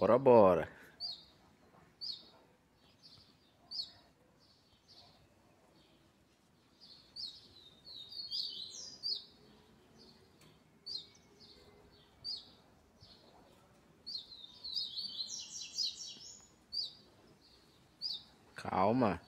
Bora, bora. Calma.